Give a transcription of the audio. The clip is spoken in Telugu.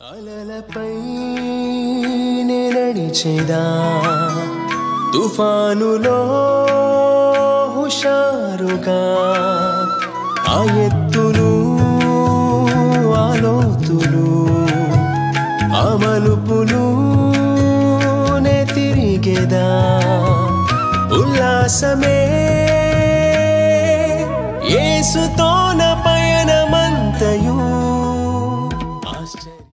అలలపై నడిచేదా తుఫానులో హుషారుగా? ఆ ఎత్తులు ఆలోతులు ఆ మలుపులు తిరిగేదా? ఉల్లాసమే